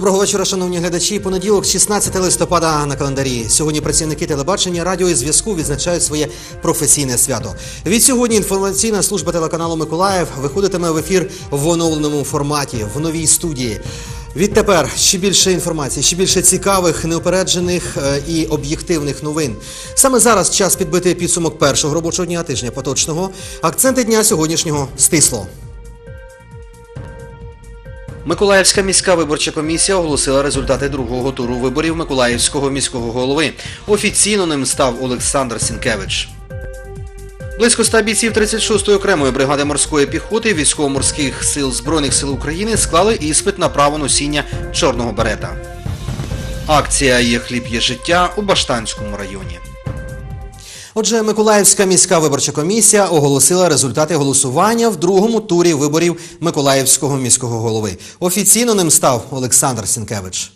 Доброго вечора, шановні глядачі. Понеділок, 16 листопада на календарі. Сьогодні працівники телебачення, радіо і зв'язку відзначають своє професійне свято. Від сьогодні інформаційна служба телеканалу Миколаїв виходитиме в ефір в оновленому форматі в новій студії. Відтепер ще більше інформації, ще більше цікавих, неупереджених е, і об'єктивних новин. Саме зараз час підбити підсумок першого робочого дня тижня поточного. Акценти дня сьогоднішнього стисло. Миколаївська міська виборча комісія оголосила результати другого туру виборів Миколаївського міського голови. Офіційно ним став Олександр Сінкевич. Близько 100 бійців 36-ї окремої бригади морської піхоти військово-морських сил Збройних сил України склали іспит на право носіння чорного берета. Акція Є хліб, є життя у Баштанському районі. Отже, Миколаївська міська виборча комісія оголосила результати голосування в другому турі виборів Миколаївського міського голови. Офіційно ним став Олександр Сінкевич.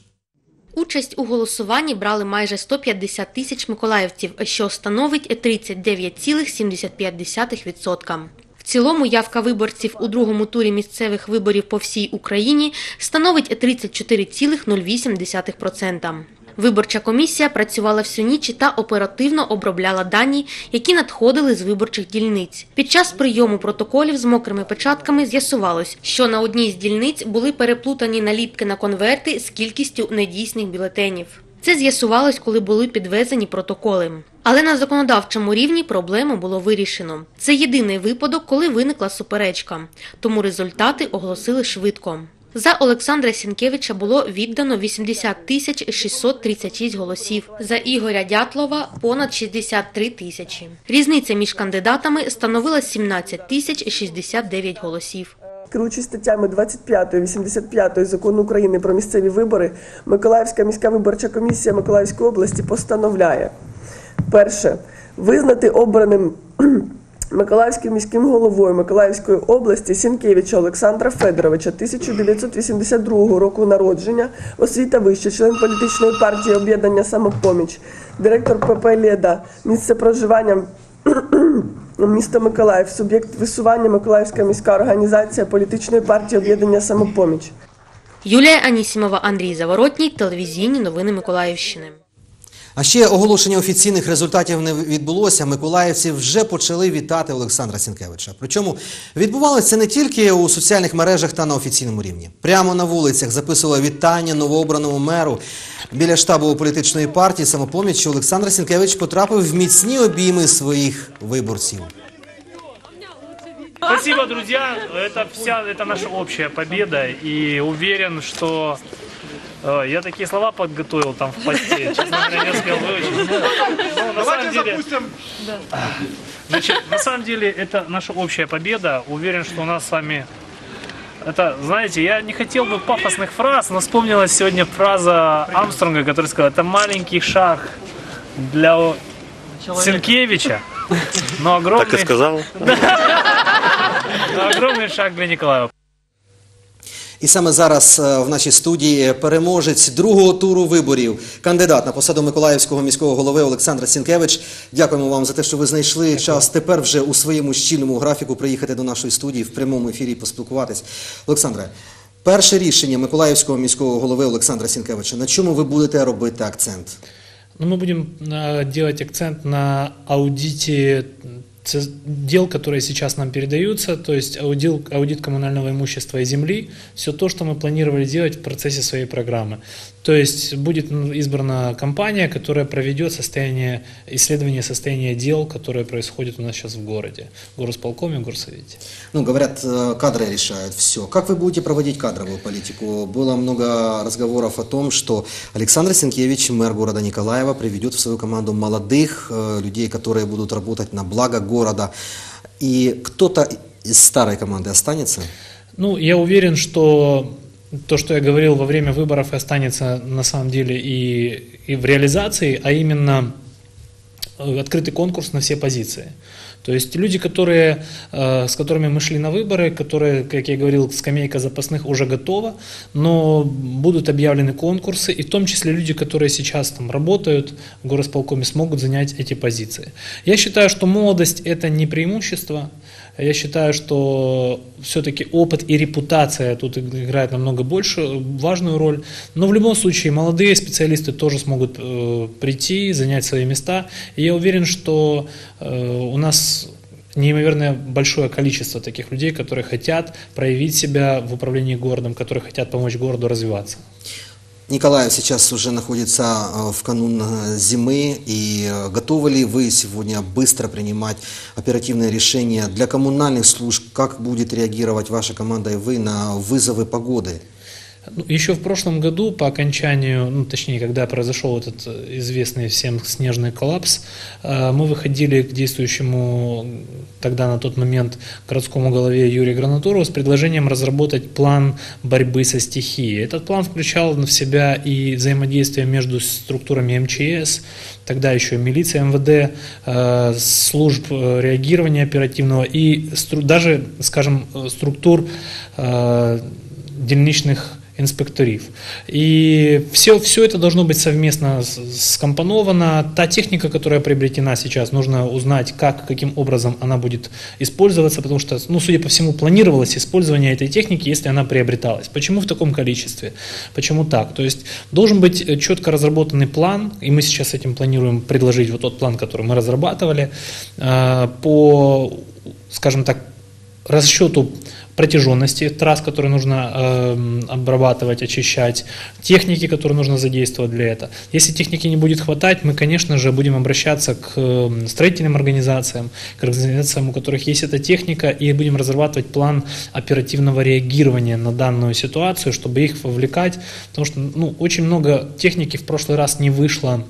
Участь у голосуванні брали майже 150 тисяч миколаївців, що становить 39,75%. В цілому явка виборців у другому турі місцевих виборів по всій Україні становить 34,08%. Виборча комісія працювала всю ніч та оперативно обробляла дані, які надходили з виборчих дільниць. Під час прийому протоколів з мокрими печатками з'ясувалось, що на одній з дільниць були переплутані наліпки на конверти з кількістю недійсних бюлетенів. Це з'ясувалось, коли були підвезені протоколи. Але на законодавчому рівні проблему було вирішено. Це єдиний випадок, коли виникла суперечка. Тому результати оголосили швидко. За Олександра Сінкевича було віддано 80 тисяч 636 голосів. За Ігоря Дятлова – понад 63 тисячі. Різниця між кандидатами становила 17 тисяч 69 голосів. Керуючись статтями 25 85 закону України про місцеві вибори, Миколаївська міська виборча комісія Миколаївської області постановляє перше визнати обраним Миколаївським міським головою Миколаївської області Сінкевича Олександра Федоровича 1982 року народження, освіта вища, член політичної партії об'єднання самопоміч, директор ПП Леда, місце проживання Місто Миколаїв, суб'єкт висування Миколаївська міська організація політичної партії об'єднання самопоміч. Юлія Анісімова, Андрій Заворотній, телевізійні новини Миколаївщини. А ще оголошення офіційних результатів не відбулося. Миколаївці вже почали вітати Олександра Сінкевича. Причому відбувалося це не тільки у соціальних мережах та на офіційному рівні. Прямо на вулицях записували вітання новообраному меру. Біля штабу політичної партії самопоміч Олександр Сінкевич потрапив в міцні обійми своїх виборців. Спасибо, друзья. Это вся, это наша общая победа. И уверен, что э, я такие слова подготовил там в посте. Честно говоря, не успел выучить. Ну, на самом деле, Значит, на самом деле это наша общая победа. Уверен, что у нас с вами это, знаете, я не хотел бы пафосных фраз, но вспомнилась сегодня фраза Амстронга, который сказал, это маленький шаг для Сенкевича, но огромный... Так и сказал. Огромный шаг для Николаева. І саме зараз е, в нашій студії переможець другого туру виборів, кандидат на посаду Миколаївського міського голови Олександр Сінкевич. Дякуємо вам за те, що ви знайшли час тепер вже у своєму щільному графіку приїхати до нашої студії в прямому ефірі і поспілкуватись. Олександре, перше рішення Миколаївського міського голови Олександра Сінкевича. На чому ви будете робити акцент? Ну, мы будем э, делать акцент на аудите дел, которые сейчас нам передаются, то есть аудил, аудит коммунального имущества и земли, все то, что мы планировали делать в процессе своей программы. То есть будет избрана компания, которая проведет состояние, исследование состояния дел, которые происходят у нас сейчас в городе, в горосполкоме, в горсовете. Ну, говорят, э, кадры решают все. Как вы будете проводить кадровую политику? Было много разговоров о том, что Александр Сенкевич, мэр города Николаева, приведет в свою команду молодых э, людей, которые будут работать на благо города. И кто-то из старой команды останется? Ну, я уверен, что то, что я говорил во время выборов, останется на самом деле и, и в реализации, а именно э, открытый конкурс на все позиции. То есть люди, которые, э, с которыми мы шли на выборы, которые, как я говорил, скамейка запасных уже готова, но будут объявлены конкурсы, и в том числе люди, которые сейчас там работают в горосполкоме, смогут занять эти позиции. Я считаю, что молодость – это не преимущество, Я считаю, что все-таки опыт и репутация тут играют намного больше важную роль. Но в любом случае молодые специалисты тоже смогут э, прийти, занять свои места. И я уверен, что э, у нас неимоверно большое количество таких людей, которые хотят проявить себя в управлении городом, которые хотят помочь городу развиваться. Николаев сейчас уже находится э, в канун э, зимы. И э, готовы ли вы сегодня быстро принимать оперативные решения для коммунальных служб? Как будет реагировать ваша команда и вы на вызовы погоды? Ну, еще в прошлом году, по окончанию, ну, точнее, когда произошел этот э, известный всем снежный коллапс, э, мы выходили к действующему тогда на тот момент городскому голове Юрию Гранатурову с предложением разработать план борьбы со стихией. Этот план включал в себя и взаимодействие между структурами МЧС, тогда еще милиция, МВД, э, служб реагирования оперативного и даже, скажем, структур дельничных инспекторів. И все, все это должно быть совместно скомпоновано. Та техника, которая приобретена сейчас, нужно узнать, как, каким образом она будет использоваться, потому что, ну, судя по всему, планировалось использование этой техники, если она приобреталась. Почему в таком количестве? Почему так? То есть должен быть э, четко разработанный план, и мы сейчас этим планируем предложить вот тот план, который мы разрабатывали, э, по, скажем так, расчету протяженности трасс, которые нужно э, обрабатывать, очищать, техники, которые нужно задействовать для этого. Если техники не будет хватать, мы, конечно же, будем обращаться к эм, строительным организациям, к организациям, у которых есть эта техника, и будем разрабатывать план оперативного реагирования на данную ситуацию, чтобы их вовлекать, потому что ну, очень много техники в прошлый раз не вышло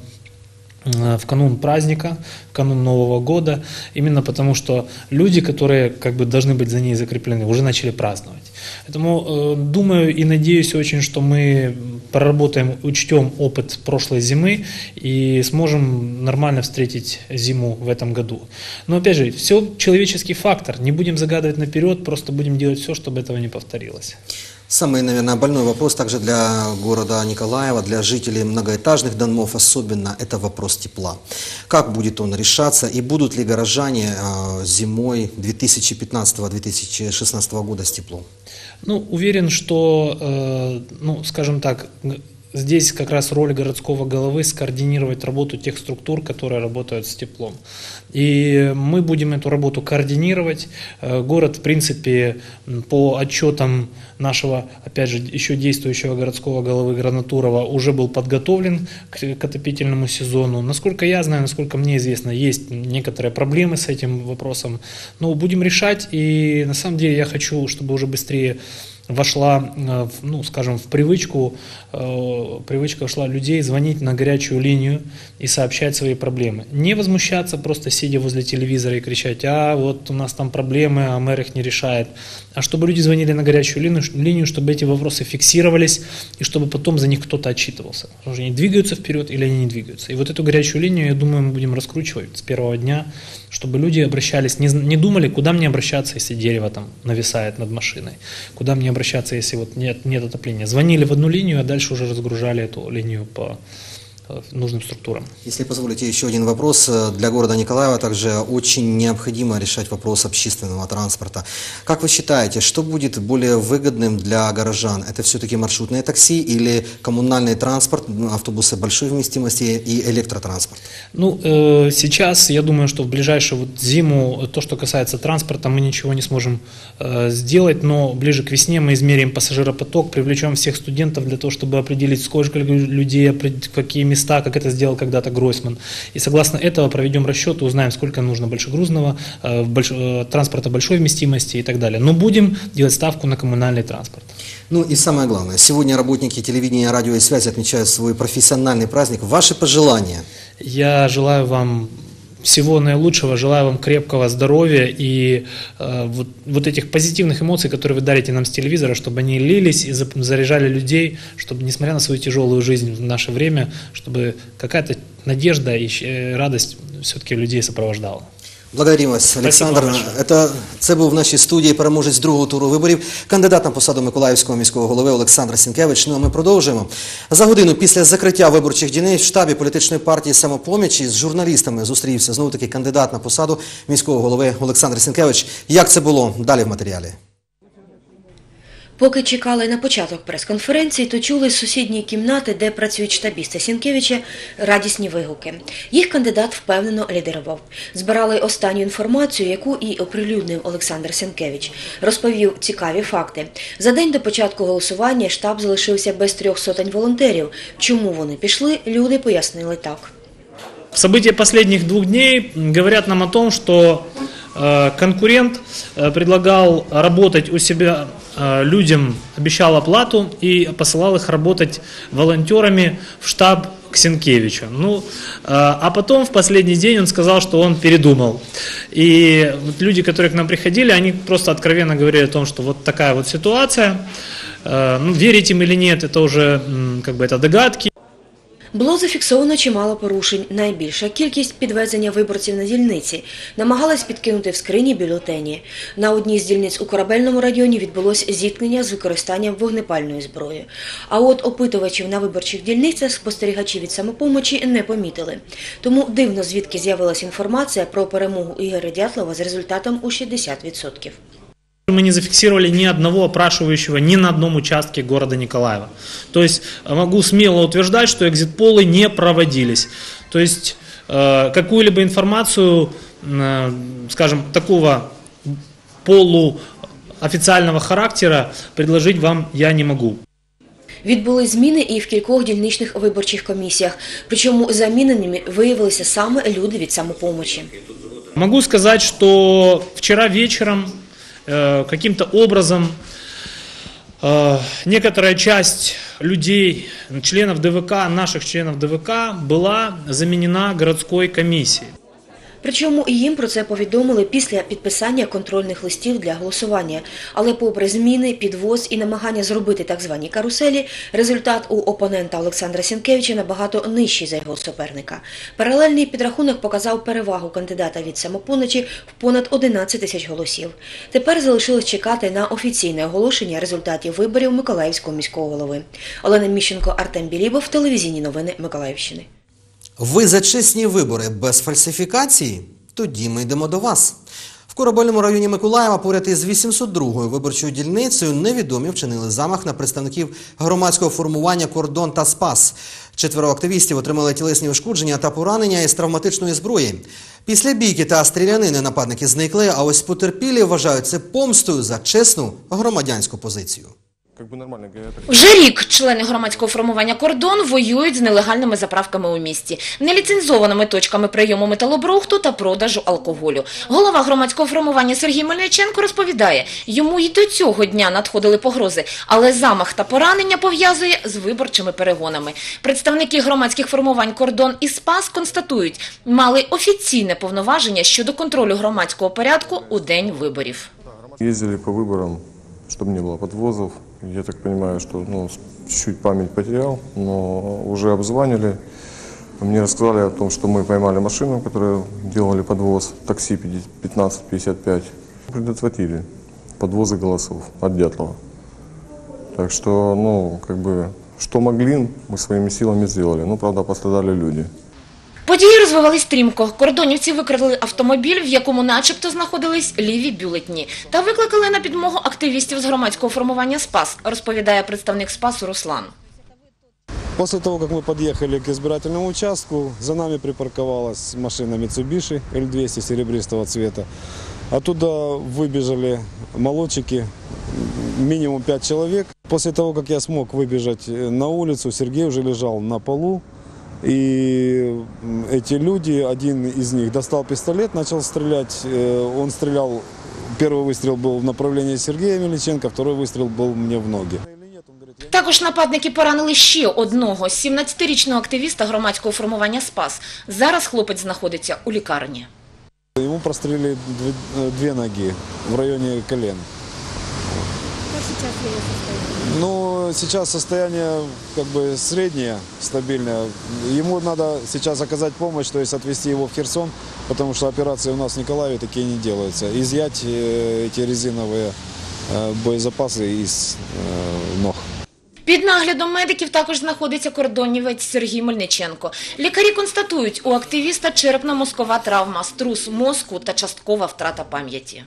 в канун праздника, в канун Нового года, именно потому что люди, которые как бы должны быть за ней закреплены, уже начали праздновать. Поэтому э, думаю и надеюсь очень, что мы проработаем, учтем опыт прошлой зимы и сможем нормально встретить зиму в этом году. Но опять же, все человеческий фактор, не будем загадывать наперед, просто будем делать все, чтобы этого не повторилось. Самый, наверное, больной вопрос также для города Николаева, для жителей многоэтажных домов особенно, это вопрос тепла. Как будет он решаться и будут ли горожане э, зимой 2015-2016 года с теплом? Ну, уверен, что, э, ну, скажем так, здесь как раз роль городского головы скоординировать работу тех структур, которые работают с теплом. И мы будем эту работу координировать. Э, город, в принципе, по отчетам нашего, опять же, еще действующего городского головы Гранатурова уже был подготовлен к, отопительному сезону. Насколько я знаю, насколько мне известно, есть некоторые проблемы с этим вопросом. Но будем решать. И на самом деле я хочу, чтобы уже быстрее вошла, э, ну, скажем, в привычку, э, привычка вошла людей звонить на горячую линию и сообщать свои проблемы. Не возмущаться, просто сидя возле телевизора и кричать, а вот у нас там проблемы, а мэр их не решает. А чтобы люди звонили на горячую линию, линию чтобы эти вопросы фиксировались и чтобы потом за них кто-то отчитывался. Потому что они двигаются вперед или они не двигаются. И вот эту горячую линию, я думаю, мы будем раскручивать с первого дня, чтобы люди обращались, не, не думали, куда мне обращаться, если дерево там нависает над машиной, куда мне обращаться, если вот нет, нет отопления. Звонили в одну линию, а дальше уже разгружали эту линию по нужным структурам. Если позволите еще один вопрос. Э, для города Николаева также очень необходимо решать вопрос общественного транспорта. Как вы считаете, что будет более выгодным для горожан? Это все-таки маршрутные такси или коммунальный транспорт, автобусы большой вместимости и электротранспорт? Ну, э, сейчас я думаю, что в ближайшую вот зиму то, что касается транспорта, мы ничего не сможем э, сделать, но ближе к весне мы измерим пассажиропоток, привлечем всех студентов для того, чтобы определить, сколько людей, какие места, как это сделал когда-то Гройсман. И согласно этого проведем расчеты, узнаем, сколько нужно большегрузного э, больш... Э, транспорта большой вместимости и так далее. Но будем делать ставку на коммунальный транспорт. Ну и самое главное, сегодня работники телевидения, радио и связи отмечают свой профессиональный праздник. Ваши пожелания? Я желаю вам всего наилучшего, желаю вам крепкого здоровья и э, вот, вот этих позитивных эмоций, которые вы дарите нам с телевизора, чтобы они лились и заряжали людей, чтобы, несмотря на свою тяжелую жизнь в наше время, чтобы какая-то надежда и э, радость все-таки людей сопровождала. Благодарим вас, Олександр. Это, це був в нашій студії переможець другого туру виборів, кандидат на посаду Миколаївського міського голови Олександр Сінкевич. Ну а ми продовжуємо. За годину після закриття виборчих дільниць в штабі політичної партії «Самопоміч» з журналістами зустрівся знову таки кандидат на посаду міського голови Олександр Сінкевич. Як це було? Далі в матеріалі. Поки чекали на початок прес-конференції, то чули з сусідньої кімнати, де працюють штабісти Сінкевича, радісні вигуки. Їх кандидат впевнено лідерував. Збирали останню інформацію, яку і оприлюднив Олександр Сінкевич. Розповів цікаві факти. За день до початку голосування штаб залишився без трьох сотень волонтерів. Чому вони пішли, люди пояснили так. События последних двух дней м, говорят нам о том, что э, конкурент э, предлагал работать у себя э, людям, обещал оплату и посылал их работать волонтерами в штаб к. Ну, э, а потом в последний день он сказал, что он передумал. И вот люди, которые к нам приходили, они просто откровенно говорили о том, что вот такая вот ситуация. Э, ну, верить им или нет, это уже как бы это догадки. Було зафіксовано чимало порушень. Найбільша кількість підвезення виборців на дільниці. Намагалась підкинути в скрині бюлетені. На одній з дільниць у корабельному районі відбулось зіткнення з використанням вогнепальної зброї. А от опитувачів на виборчих дільницях спостерігачі від самопомочі не помітили. Тому дивно, звідки з'явилась інформація про перемогу Ігоря Дятлова з результатом у 60%. Мы не зафиксировали ни одного опрашивающего ни на одном участке города Николаева. То есть э, могу смело утверждать, что экзит-полы не проводились. То есть э, какую-либо информацию, э, скажем, такого полуофициального характера предложить вам я не могу. Відбули зміни і в кількох дільничних виборчих комісіях. Причому заміненими виявилися саме люди від самопомочі. Могу сказать, что вчера вечером э, каким-то образом э, некоторая часть людей, членов ДВК, наших членов ДВК, была заменена городской комиссией. Причому і їм про це повідомили після підписання контрольних листів для голосування. Але попри зміни, підвоз і намагання зробити так звані каруселі, результат у опонента Олександра Сінкевича набагато нижчий за його суперника. Паралельний підрахунок показав перевагу кандидата від самопомочі в понад 11 тисяч голосів. Тепер залишилось чекати на офіційне оголошення результатів виборів Миколаївського міського голови. Олена Міщенко, Артем Білібов, телевізійні новини Миколаївщини. Ви за чесні вибори без фальсифікації? Тоді ми йдемо до вас. В корабельному районі Миколаєва поряд із 802-ю виборчою дільницею невідомі вчинили замах на представників громадського формування Кордон та Спас. Четверо активістів отримали тілесні ушкодження та поранення із травматичної зброї. Після бійки та стрілянини нападники зникли, а ось потерпілі вважають це помстою за чесну громадянську позицію. Как бы нормально говоря, так Вже рік члени громадського формування «Кордон» воюють з нелегальними заправками у місті, неліцензованими точками прийому металобрухту та продажу алкоголю. Голова громадського формування Сергій Мельниченко розповідає, йому й до цього дня надходили погрози, але замах та поранення пов'язує з виборчими перегонами. Представники громадських формувань «Кордон» і «Спас» констатують, мали офіційне повноваження щодо контролю громадського порядку у день виборів. ездили по выборам, чтобы не было подвозов. Я так понимаю, что ну, чуть-чуть память потерял, но уже обзванивали. Мне рассказали о том, что мы поймали машину, которая делали подвоз, такси 1555. Предотвратили подвозы голосов от Дятлова. Так что, ну, как бы, что могли, мы своими силами сделали. Ну, правда, пострадали люди. Події розвивались стрімко. Кордонівці викрили автомобіль, в якому начебто знаходились ліві бюлетні, та викликали на підмогу активістів з громадського формування «Спас», розповідає представник «Спасу» Руслан. После того, как мы подъехали к избирательному участку, за нами припарковалась машина Mitsubishi L200 серебристого цвета. Оттуда выбежали молодчики, минимум 5 человек. После того, как я смог выбежать э, на улицу, Сергей уже лежал на полу. И м, эти люди, один из них достал пистолет, начал стрелять. Э, Он стрелял, первый выстрел был в направлении Сергея Мельниченко, второй выстрел был мне в ноги. Також нападники поранили ще одного 17-річного активіста громадського формування «Спас». Зараз хлопець знаходиться у лікарні. Ему прострелили две, э, две ноги в районе колен. сейчас его состояние? Ну, сейчас состояние как бы среднее, стабильное. Ему надо сейчас оказать помощь, то есть отвезти его в Херсон, потому что операции у нас в Николаеве такие не делаются. Изъять э, эти резиновые э, боезапасы из э, ног. Під наглядом медиків також знаходиться кордонівець Сергій Мельниченко. Лікарі констатують, у активіста черепно-мозкова травма, струс мозку та часткова втрата пам'яті.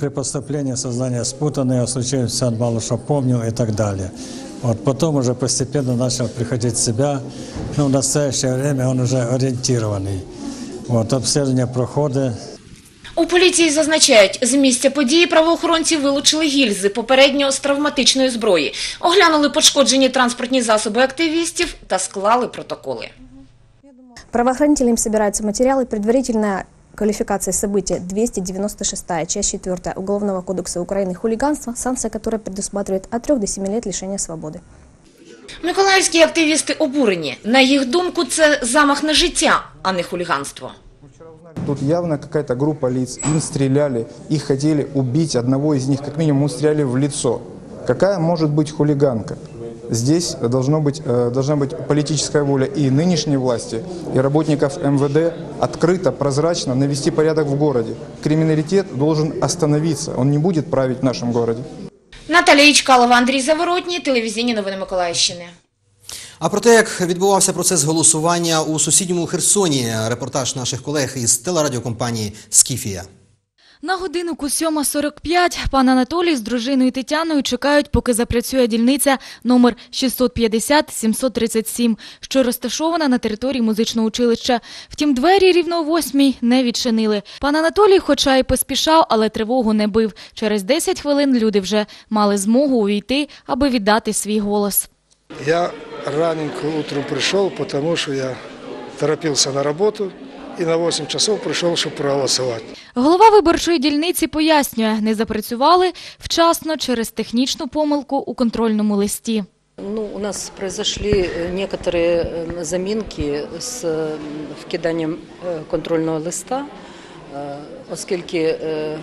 При поступлении сознание спутанное, случается мало что помню и так далее. Вот потом уже постепенно начал приходить в себя, но в настоящее время он уже ориентированный. Вот, обследование проходит, У поліції зазначають, з місця події правоохоронці вилучили гільзи попередньо з травматичної зброї, оглянули пошкоджені транспортні засоби активістів та склали протоколи. Правоохранителям собираются материалы. Предварительная квалификация события 296 часть 4 Уголовного кодекса Украины хулиганство, санкция которой предусматривает от 3 до 7 лет лишения свободы. Миколаївські активісти обурені. На їх думку, це замах на життя, а не хуліганство. Тут явно какая-то группа лиц, им стреляли, их хотели убить, одного из них как минимум стреляли в лицо. Какая может быть хулиганка? Здесь должно быть, э, должна быть политическая воля и нынешней власти, и работников МВД открыто, прозрачно навести порядок в городе. Криминалитет должен остановиться, он не будет править в нашем городе. Наталія Ічкалова, Андрій Заворотній, телевізійні новини Миколаївщини. А про те, як відбувався процес голосування у сусідньому Херсоні, репортаж наших колег із телерадіокомпанії Скіфія. На годиннику 7.45 пан Анатолій з дружиною Тетяною чекають, поки запрацює дільниця номер 650-737, що розташована на території музичного училища. Втім, двері рівно о восьмій не відчинили. Пан Анатолій, хоча й поспішав, але тривогу не бив. Через 10 хвилин люди вже мали змогу увійти, аби віддати свій голос. Я раненько утром пришел, потому что я торопился на работу и на 8 часов пришел, чтобы проголосовать. Голова виборчої дільниці пояснює, не запрацювали вчасно через технічну помилку у контрольному листі. Ну, у нас произошли э, некоторые э, заминки с э, вкиданням э, контрольного листа, е, оскільки е,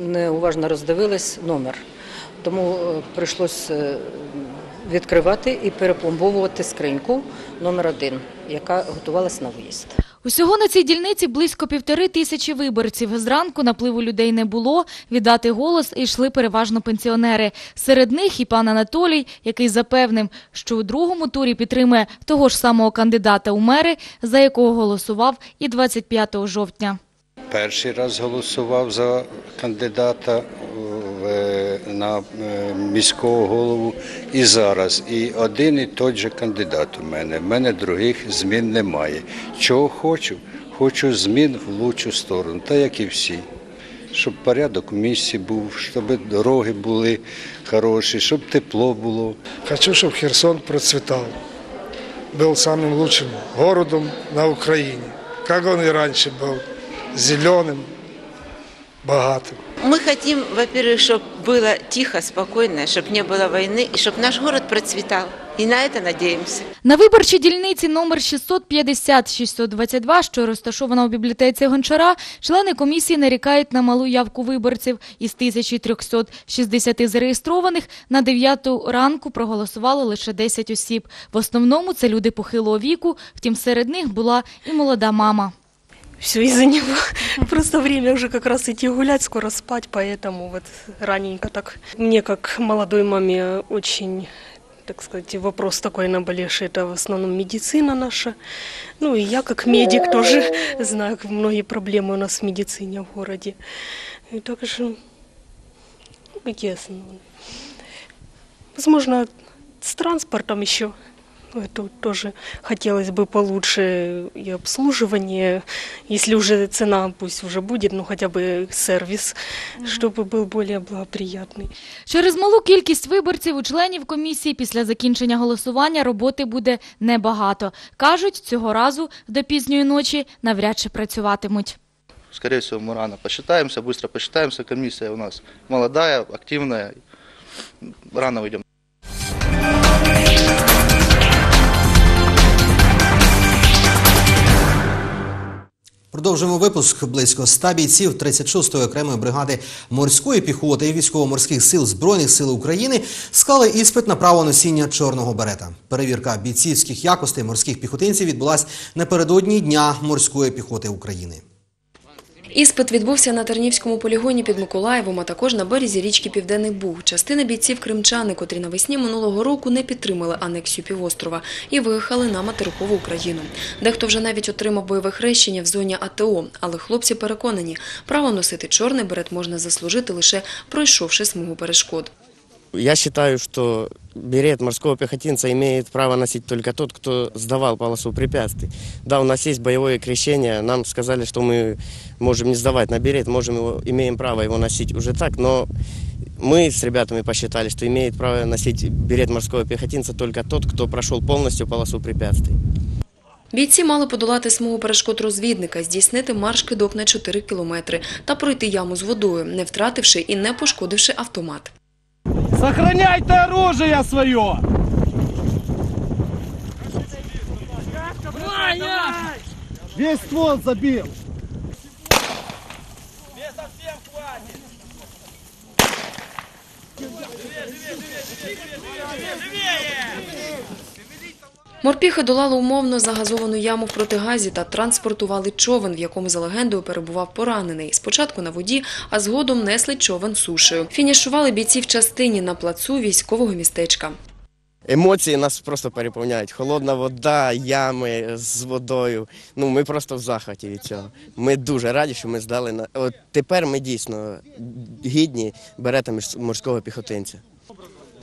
неуважно роздивились номер. Тому е, прийшлось е, відкривати і перепломбовувати скриньку номер один, яка готувалась на виїзд. Усього на цій дільниці близько півтори тисячі виборців. Зранку напливу людей не було. Віддати голос йшли переважно пенсіонери. Серед них і пан Анатолій, який запевнив, що у другому турі підтримує того ж самого кандидата у мери, за якого голосував і 25 жовтня. Перший раз голосував за кандидата на е, міського голову і зараз. І один і той же кандидат у мене. В мене других змін немає. Чого хочу? Хочу змін в лучшу сторону, та як і всі. Щоб порядок в місті був, щоб дороги були хороші, щоб тепло було. Хочу, чтобы Херсон процветал, был самым лучшим городом на Украине, как он и раньше был, зеленым, богатым. Мы хотим, во-первых, чтобы было тихо, спокойно, чтобы не было войны, и чтобы наш город процветал. И на это надеемся. На виборчій дільниці номер 650-622, що розташована у бібліотеці Гончара, члени комісії нарікають на малу явку виборців. Із 1360 зареєстрованих на 9 ранку проголосувало лише 10 осіб. В основному це люди похилого віку, втім серед них була і молода мама. Все из-за него. Просто время уже как раз идти гулять, скоро спать, поэтому вот раненько так. Мне как молодой маме очень так сказать, вопрос такой наболевший, это в основном медицина наша. Ну и я как медик тоже знаю как многие проблемы у нас в медицине в городе. И также, ну, основные? Возможно, с транспортом еще. Ну, Это тоже хотелось бы получше и обслуживание, если уже цена пусть уже будет, ну хотя бы сервис, чтобы был более благоприятный. Через малу кількість виборців у членів комісії після закінчення голосування роботи буде небагато. Кажуть, цього разу до пізньої ночі навряд чи працюватимуть. Скорее всего, мы рано посчитаемся, быстро посчитаемся. Комиссия у нас молодая, активная. Рано выйдем. Продовжуємо випуск. Близько 100 бійців 36-ї окремої бригади морської піхоти і військово-морських сил Збройних сил України склали іспит на право носіння чорного берета. Перевірка бійцівських якостей морських піхотинців відбулась напередодні Дня морської піхоти України. Іспит відбувся на Тернівському полігоні під Миколаєвом, а також на березі річки Південний Буг. Частина бійців кримчани, котрі навесні минулого року не підтримали анексію півострова і виїхали на материкову Україну. Дехто вже навіть отримав бойове хрещення в зоні АТО, але хлопці переконані, право носити чорний берет можна заслужити лише пройшовши смугу перешкод. Я считаю, что берет морского пехотинца имеет право носить только тот, кто сдавал полосу препятствий. Да, у нас есть боевое крещение, нам сказали, что мы можем не сдавать на берет, можем его, имеем право его носить уже так, но мы с ребятами посчитали, что имеет право носить берет морского пехотинца только тот, кто прошел полностью полосу препятствий. Бійці мали подолати смугу перешкод розвідника, здійснити марш-кидок на 4 кілометри та пройти яму з водою, не втративши і не пошкодивши автомат. Сохраняйте оружие свое! Весь ствол забил! Мне совсем хватит! Живее, живее, живее, живее, живее, живее! Морпіхи долали умовно загазовану яму в протигазі та транспортували човен, в якому за легендою перебував поранений. Спочатку на воді, а згодом несли човен сушею. Фінішували бійці в частині на плацу військового містечка. Емоції нас просто переповняють. Холодна вода, ями з водою. Ну, ми просто в захваті від цього. Ми дуже раді, що ми здали на. От тепер ми дійсно гідні берета морського піхотинця.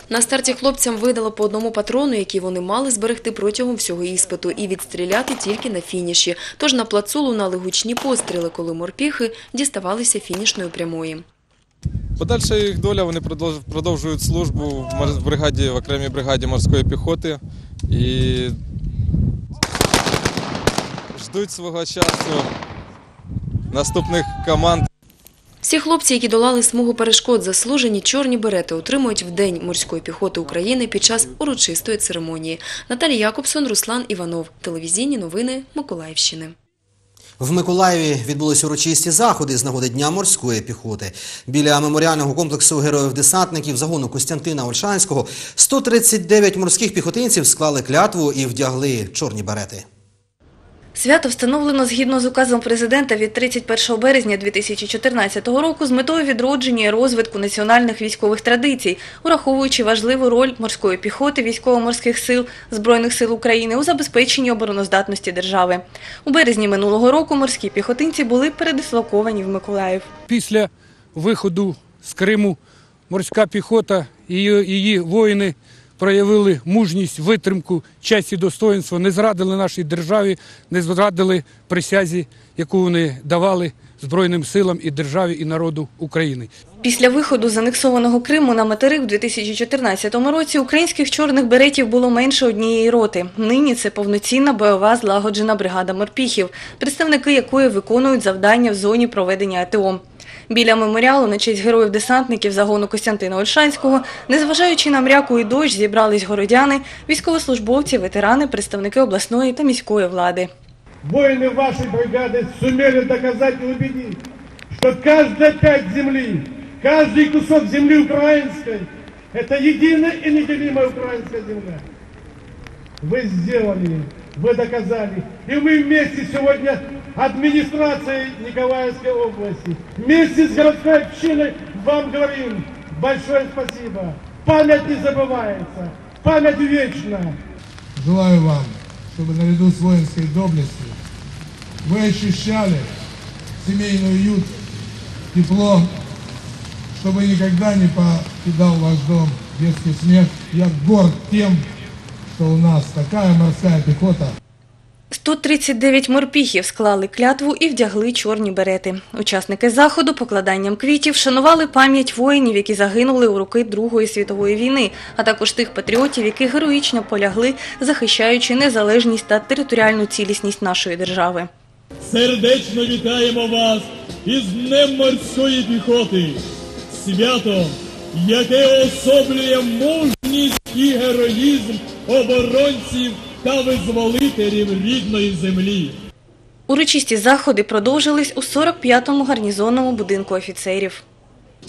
На старті хлопцям видали по одному патрону, який вони мали зберегти протягом всього іспиту, і відстріляти тільки на фініші. Тож на плацу лунали гучні постріли, коли морпіхи діставалися фінішної прямої. Подальша їх доля вони продовж- продовжують службу в бригаді в окремій бригаді морської піхоти і ждуть свого часу наступних команд. Всі хлопці, які долали смугу перешкод, заслужені чорні берети, отримують в День морської піхоти України під час урочистої церемонії. Наталія Якобсон, Руслан Іванов. Телевізійні новини Миколаївщини. В Миколаєві відбулись урочисті заходи з нагоди Дня морської піхоти. Біля меморіального комплексу героїв-десантників загону Костянтина Ольшанського 139 морських піхотинців склали клятву і вдягли чорні берети. Свято встановлено згідно з указом президента від 31 березня 2014 року з метою відродження і розвитку національних військових традицій, ураховуючи важливу роль морської піхоти військово-морських сил Збройних сил України у забезпеченні обороноздатності держави. У березні минулого року морські піхотинці були передислоковані в Миколаїв. Після виходу з Криму морська піхота і її, воїни проявили мужність, витримку, честь і достоинство, не зрадили нашій державі, не зрадили присязі, яку вони давали Збройним силам і державі і народу України. Після виходу з анексованого Криму на материк у 2014 році українських чорних беретів було менше однієї роти. Нині це повноцінна бойова злагоджена бригада морпіхів, представники якої виконують завдання в зоні проведення АТО. Біля меморіалу на честь героїв-десантників загону Костянтина Ольшанського, незважаючи на мряку і дощ, зібрались городяни, військовослужбовці, ветерани, представники обласної та міської влади. Воины вашей бригады сумели доказать и убедить, что каждая пять земли, каждый кусок земли украинской – это единая и неделимая украинская земля. Вы сделали, вы доказали. И мы вместе сегодня, администрацией Николаевской области, вместе с городской общиной вам говорим большое спасибо. Память не забывается, память вечна. Желаю вам, чтобы наряду с воинской доблестью вы ощущали семейный уют, тепло, чтобы никогда не покидал ваш дом детский смех. Я горд тем, что у нас такая морская пехота. 139 морпіхів склали клятву і вдягли чорні берети. Учасники заходу покладанням квітів шанували пам'ять воїнів, які загинули у роки Другої світової війни, а також тих патріотів, які героїчно полягли, захищаючи незалежність та територіальну цілісність нашої держави. Сердечно вітаємо вас із Днем морської піхоти, свято, яке особлює мужність і героїзм оборонців та визволителів рідної землі. Урочисті заходи продовжились у 45-му гарнізонному будинку офіцерів.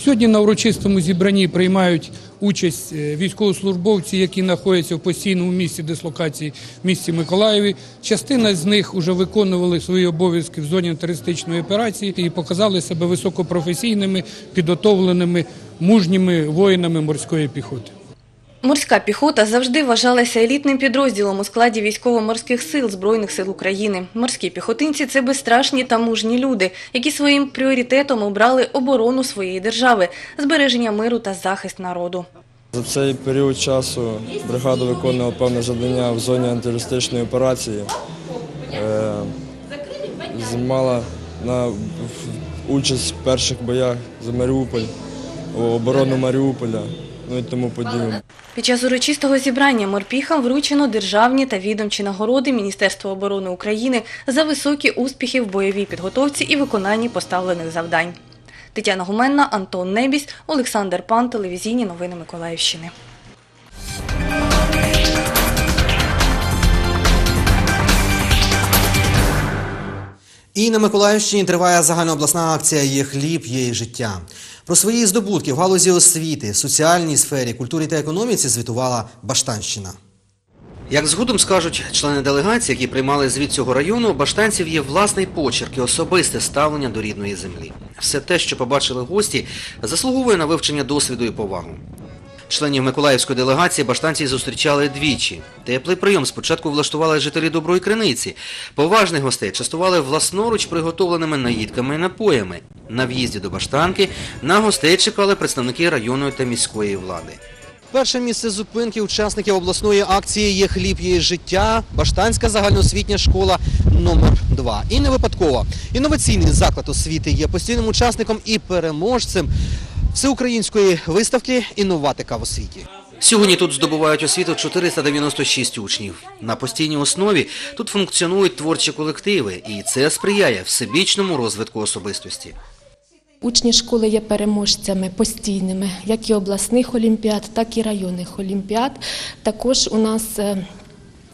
Сьогодні на урочистому зібранні приймають участь е, військовослужбовці, які знаходяться в постійному місці дислокації в місті Миколаєві. Частина з них вже виконували свої обов'язки в зоні антитерористичної операції і показали себе високопрофесійними, підготовленими, мужніми воїнами морської піхоти. Морська піхота завжди вважалася елітним підрозділом у складі військово-морських сил Збройних сил України. Морські піхотинці це безстрашні та мужні люди, які своїм пріоритетом обрали оборону своєї держави, збереження миру та захист народу. За цей період часу бригада виконувала певне завдання в зоні антитерористичної операції. Е, Займала на участь в перших боях за Маріуполь, оборону Маріуполя, ну і тому подібне. Під час урочистого зібрання морпіхам вручено державні та відомчі нагороди Міністерства оборони України за високі успіхи в бойовій підготовці і виконанні поставлених завдань. Тетяна Гуменна, Антон Небісь, Олександр Пан, телевізійні новини Миколаївщини. І на Миколаївщині триває загальнообласна акція Є хліб, є і життя. Про свої здобутки в галузі освіти, соціальній сфері, культурі та економіці звітувала Баштанщина. Як згодом скажуть члени делегації, які приймали звіт цього району, у баштанців є власний почерк і особисте ставлення до рідної землі. Все те, що побачили гості, заслуговує на вивчення досвіду і повагу. Членів Миколаївської делегації баштанці зустрічали двічі. Теплий прийом спочатку влаштували жителі Доброї Криниці. Поважних гостей частували власноруч приготовленими наїдками і напоями. На в'їзді до Баштанки на гостей чекали представники районної та міської влади. Перше місце зупинки учасників обласної акції Є хліб, є життя. Баштанська загальноосвітня школа номер 2 І не випадково. Інноваційний заклад освіти є постійним учасником і переможцем всеукраїнської виставки Інноватика в освіті. Сьогодні тут здобувають освіту 496 учнів. На постійній основі тут функціонують творчі колективи, і це сприяє всебічному розвитку особистості. Учні школи є переможцями постійними, як і обласних олімпіад, так і районних олімпіад. Також у нас е,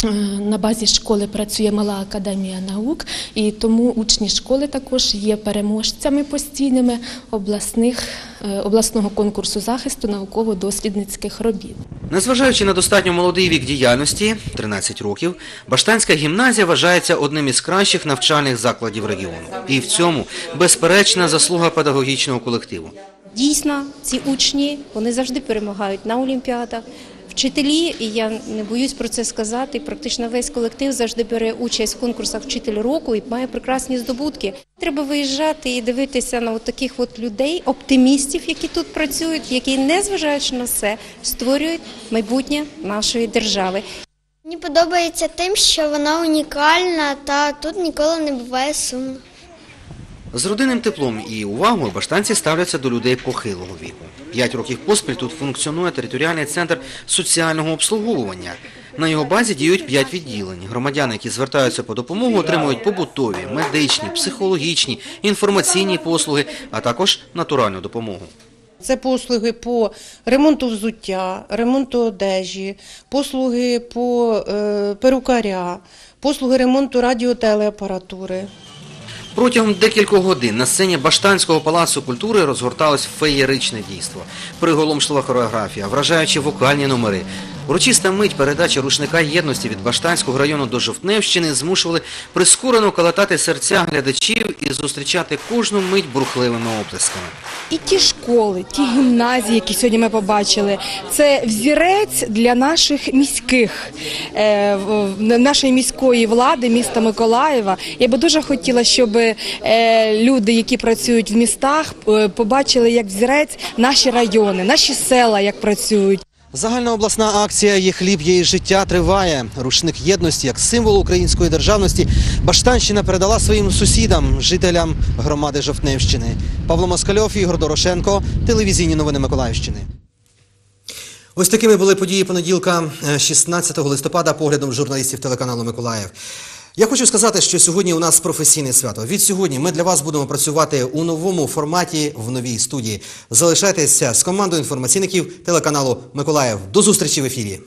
на базі школи працює мала академія наук, і тому учні школи також є переможцями постійними обласних, е, обласного конкурсу захисту науково-дослідницьких робіт. Незважаючи на достатньо молодий вік діяльності 13 років, Баштанська гімназія вважається одним із кращих навчальних закладів регіону. І в цьому безперечна заслуга педагогічного колективу. Дійсно, ці учні вони завжди перемагають на олімпіадах. Вчителі, і я не боюсь про це сказати, практично весь колектив завжди бере участь в конкурсах вчитель року і має прекрасні здобутки. Треба виїжджати і дивитися на от таких от людей, оптимістів, які тут працюють, які, незважаючи на все, створюють майбутнє нашої держави. Мені подобається тим, що вона унікальна та тут ніколи не буває сумно. З родинним теплом і увагою баштанці ставляться до людей похилого віку. П'ять років поспіль тут функціонує територіальний центр соціального обслуговування. На його базі діють п'ять відділень. Громадяни, які звертаються по допомогу, отримують побутові, медичні, психологічні, інформаційні послуги, а також натуральну допомогу. Це послуги по ремонту взуття, ремонту одежі, послуги по е, перукаря, послуги ремонту радіотелеапаратури. Протягом декількох годин на сцені Баштанського палацу культури розгорталось феєричне дійство. Приголомшлива хореографія, вражаючі вокальні номери. Урочиста мить передачі рушника єдності від Баштанського району до Жовтневщини змушували прискорено калатати серця глядачів і зустрічати кожну мить бурхливими оплесками. І ті школи, ті гімназії, які сьогодні ми побачили, це взірець для наших міських, е, нашої міської влади, міста Миколаєва. Я би дуже хотіла, щоб е, люди, які працюють в містах, е, побачили як взірець наші райони, наші села, як працюють. Загальнообласна акція «Є хліб, є життя» триває. Рушник єдності як символ української державності Баштанщина передала своїм сусідам, жителям громади Жовтневщини. Павло Москальов, Ігор Дорошенко, телевізійні новини Миколаївщини. Ось такими були події понеділка, е, 16 листопада, поглядом журналістів телеканалу Миколаїв. Я хочу сказати, що сьогодні у нас професійне свято. Від сьогодні ми для вас будемо працювати у новому форматі в новій студії. Залишайтеся з командою інформаційників телеканалу Миколаїв. До зустрічі в ефірі.